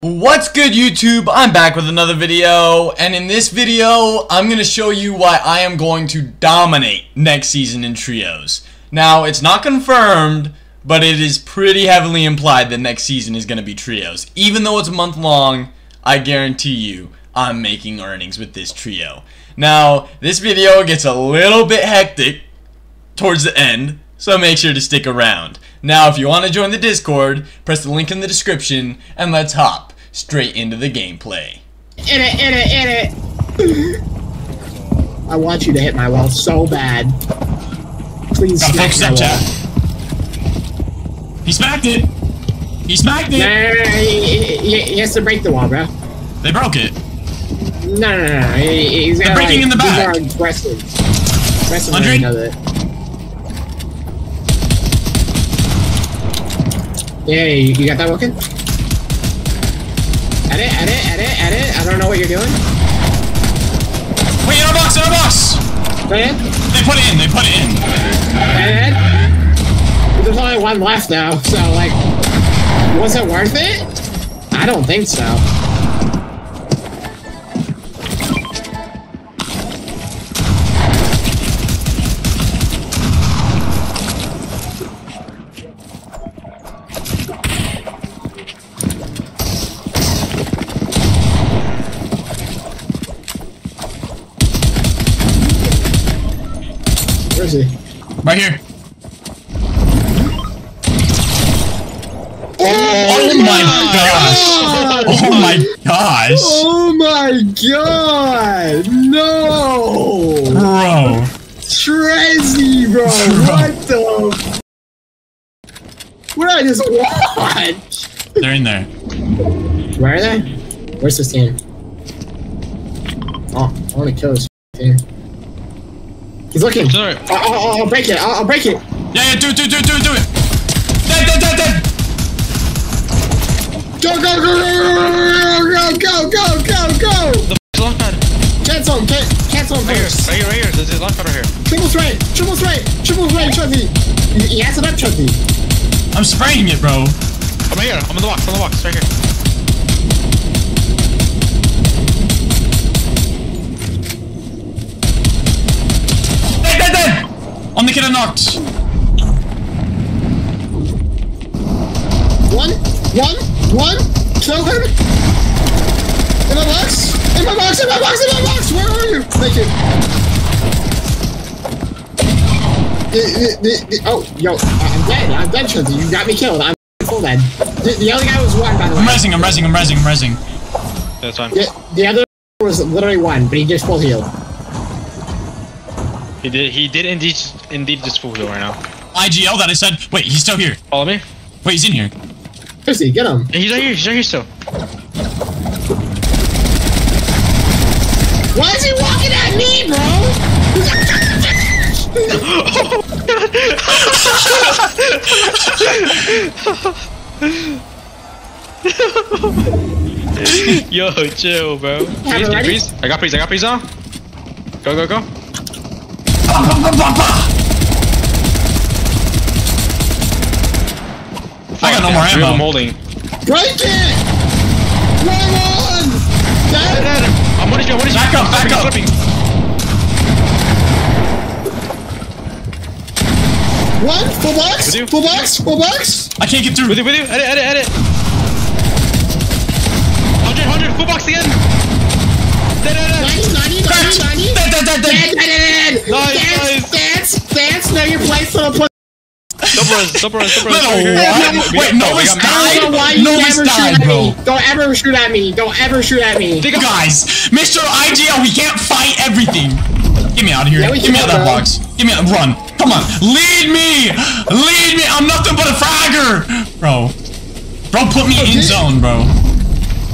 What's good YouTube? I'm back with another video and in this video I'm going to show you why I am going to dominate next season in trios. Now it's not confirmed but it is pretty heavily implied that next season is going to be trios. Even though it's a month long I guarantee you I'm making earnings with this trio. Now this video gets a little bit hectic towards the end so make sure to stick around. Now, if you want to join the Discord, press the link in the description, and let's hop straight into the gameplay. In it, in it, in it! I want you to hit my wall so bad. Please Got smack focus my wall. He smacked it! He smacked it! No, no, no, no, he, he, he has to break the wall, bro. They broke it. No, no, no, no. He, he's got They're breaking like, in the back. These are wrestling. Wrestling 100? Yeah, you, you got that working? Edit, edit, edit, edit. I don't know what you're doing. Wait, in our box, in our box! Go ahead. They put it in, they put it in. Edit. There's only one left now, so like, was it worth it? I don't think so. Is he? Right here. Oh, oh my gosh! Oh my gosh! Oh my god! No! Bro. Trezzy, bro! What the? What did I just watch? They're in there. Where are they? Where's this team? Oh, I want to kill this team. He's looking. Sorry. I'll, I'll, I'll break it. I'll, I'll break it. Yeah, yeah, do it, do it, do it, do it, do it! Dead, dead, dead, dead! Go, go, go, go, go, go, go, go! Go. The f- launch pad. Cancel him. Can, cancel him Right here, first. right here, right here. There's a launch pad right here. Triple straight. Triple straight. Triple straight, Trezzy. He, he has it up, Trezzy. I'm spraying it, bro. I'm right here. I'm on the box. On the box. Right here. Dead, dead, dead! On the kid I knocked. One, one, one. Kill him. In my box. In my box. In my box. In my box. Where are you? Thank you. The, the, the, the, oh, yo, I- I'm dead. I'm dead, Trezzy. You got me killed. I'm full dead. The, the other guy was one, by the way. I'm resing, I'm resing, I'm resing, I'm resing. That's fine. The, the other was literally one, but he just full healed. He did. He did indeed, indeed, just full heal right now. IGL that I said. Wait, he's still here. Follow me. Wait, he's in here. Chrissy, get him. He's right here. He's right here still. Why is he walking at me, bro? Yo, chill, bro. Have Freeze, it freeze. I got freeze. I got freeze on. Go, go, go. I got no more ammo. I'm holding. Break it! Come on! Dead, Dead? dead. I'm one of you. I'm one of you. Back up, back up. Flipping, One, full box, full box, full box. I can't get through. With you, with you. Edit, edit, edit. 100, 100. Full box again. Dead, dead, dead. 90, 90, 90, 90. Dead, dead, dead, Dead, dead. dead, dead, dead. Nice, Dance, nice. dance. Know your place, little pussy. Double res, double res, double res. Here. what? Wait, no, it's got- not. I don't know why you Novice never shoot died, bro. Don't ever shoot at me. Don't ever shoot at me. Guys, Mr. IGL, we can't fight everything. Get me out of here. Yeah, Get me out of that box. Give me a run. Come on. Lead me. Lead me. I'm nothing but a fragger. Bro. Bro, put me in Okay. zone, bro.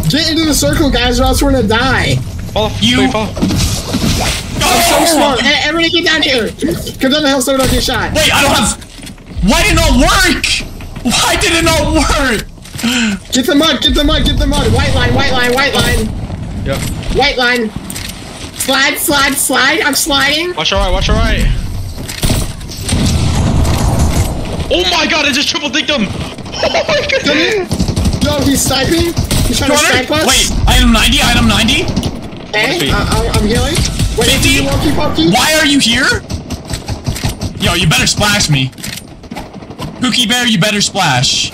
Get into the circle, guys, or else we're gonna die. Fall, off. You- wait, fall. So smart. Go! Hey, everybody get down here. Come down the hill so we don't get shot. Wait, I don't have... Why did it not work? Why did it not work? Get the mud, get the mud, get the mud. White line, white line, white line. Yep. White line. Slide, slide, slide. I'm sliding. Watch your right, watch your right. Oh my god, I just triple dicked him! Oh my god! Yo, he's sniping. He's trying to snipe us? Wait, item 90, item 90? Hey, uh, I'm, I'm healing. Wait, 50? you wonky pokey? Why are you here? Yo, you better splash me. Pookie Bear, you better splash.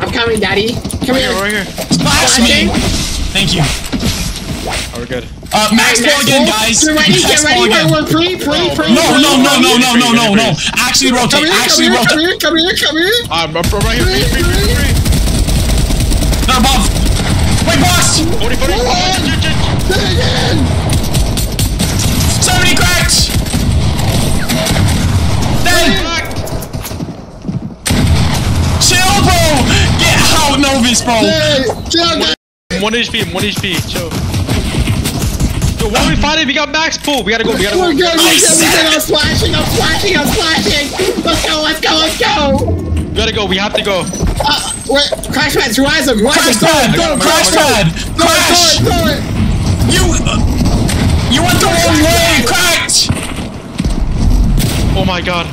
I'm coming, daddy. Come Right here, here. right here. Splash me! Thank you. Oh, we're good. Uh, max ball again, guys. Get ready, Max get ball ready. again. We're, we're pre, pre, pre. No, pre- no, no, no, no, no, no, no. Freeze. Actually Come rotate. here, Actually come rotate. here, come here, come here, come here. I'm, I'm right here. Free, free, free, free. They're above. Guys. One HP, one HP. Chill. Yo, why are we fighting? We got max pull. We gotta go. We gotta We're go. good, we're good, we're good. I'm splashing, I'm splashing, I'm splashing. Let's go, let's go, let's go. We gotta go. We have to go. Uh, wait, crash pads, who has them? Who has Crash them? pad. Throw it, throw it, Crash pad. Crash. throw it, throw it. You. Uh, you went the wrong way. Cracked. Oh my god.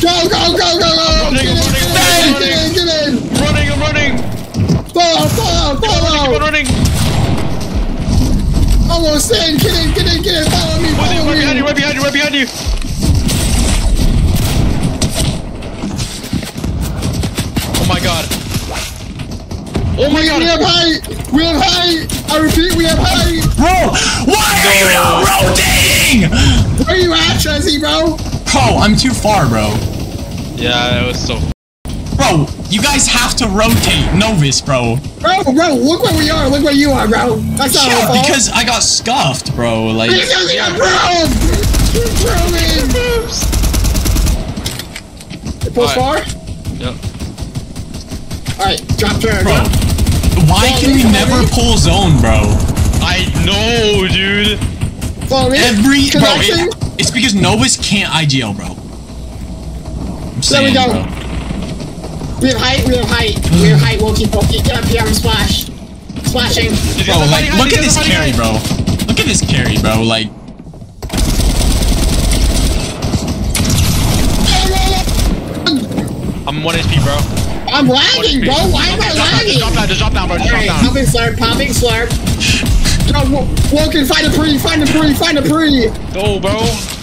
Go, go, go, go, go. running, Get in, I'm running, get in, I'm get in, get in. I'm running. I'm running. Follow, follow, follow! Keep on follow. running. Almost in. Get in, get in, get in. Follow me, follow me, Right behind you. Right behind you. Right behind you. Oh my god. Oh my We god. We have height. We have height. I repeat, we have height. Bro, why are you not rotating? Where you at, Chesney, bro? Bro, I'm too far, bro. Yeah, it was so. Bro, you guys have to rotate Novus, bro. Bro, bro, look where we are. Look where you are, bro. That's not Yeah, fault. because I got scuffed, bro. Like, Because you're broke. You're broken. Pull Alright. far. Yep. Alright, drop turn. bro, Drop. why can we never pull zone, bro? I know, dude. Follow me. Every bro, it, it's because Novus can't IGL, bro. I'm There we go. bro. We have height. We have height. We have height. Wokey pokey. Get up here and splash. Splashing. Did Bro, like, look Did at this get somebody? carry, bro. Look at this carry, bro. Like, I'm 1 HP, bro. I'm lagging, bro. Why am I Just drop down, lagging? Just drop down, just drop down, bro. Just drop down. popping slurp. Popping slurp. Yo, Woken, find a pre. Find a pre. Find a pre. Go, bro.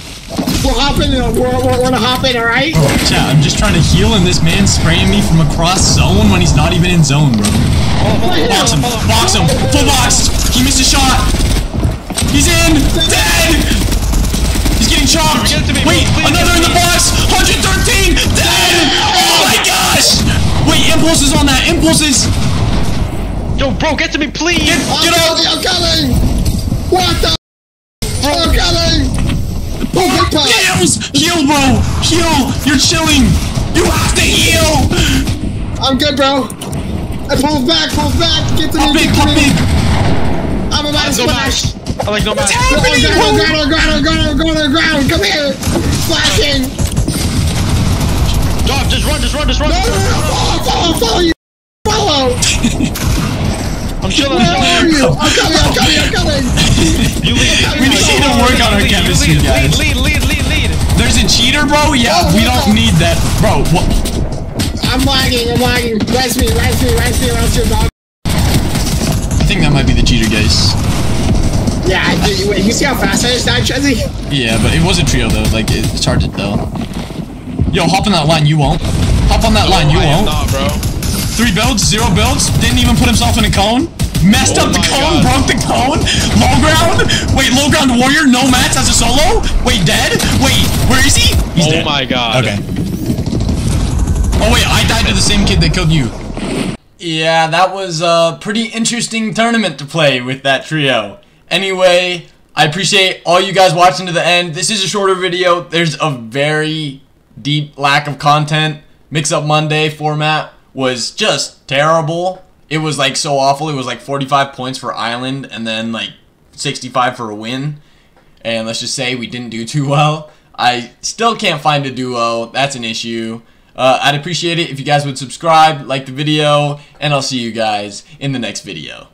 We're hopping. uh, We're, we're, we're gonna hop in, alright? chat, I'm just trying to heal, and this man's spraying me from across zone when he's not even in zone, bro. Box him, box him, full box. He missed a shot. He's in, dead. He's getting chopped. Me. Wait, Please another in the box. 113, dead. Oh my gosh. Wait, impulses on that. Impulses. Yo, bro, get to me, please. Get, I'm get up. coming. I'm coming. What the? I'm coming. Oh, big pop. Heals, heal, bro. Heal. You're chilling. You have to heal. I'm good, bro. I pull back. Pull back. Get to Pop me. big, Get to pop me. big. I'm about to splash. match. I like no match. Oh, happening, ground, bro? oh, ground, oh, ground, oh, ground, oh, ground, oh, ground. Come here. Flashing. Drop, just run, just run, just run. No, no, no. Follow, follow, follow you. Follow. I'm chilling, Where I'm are you? I'm coming, I'm coming, I'm coming. You lead. We need to work on our Lead, chemistry, lead, guys. Lead, lead, lead, lead, lead. There's a cheater, bro. Yeah, Oh, we no. don't need that, bro. What? I'm lagging, I'm lagging. Res me, res me, res me, res your dog. I think that might be the cheater, guys. Yeah, I do. Wait, you see how fast I just died, Chezzy? Yeah, but it was a trio though. Like it's hard to tell. Yo, hop on that line. You won't. Hop on that line. You I won't. not, bro. Three builds, zero builds. Didn't even put himself in a cone. Messed Oh up the oh cone. God. Broke the cone. Low ground. Wait, low ground warrior. No mats as a solo. Wait, dead. Wait, where is he? He's Oh dead. my god. Okay. Oh wait, I died to the same kid that killed you. Yeah, that was a pretty interesting tournament to play with that trio. Anyway, I appreciate all you guys watching to the end. This is a shorter video. There's a very deep lack of content. Mix Up Monday format was just terrible. It was like so awful. It was like 45 points for Island and then like 65 for a win. And let's just say we didn't do too well. I still can't find a duo. That's an issue. Uh, I'd appreciate it if you guys would subscribe, like the video, and I'll see you guys in the next video.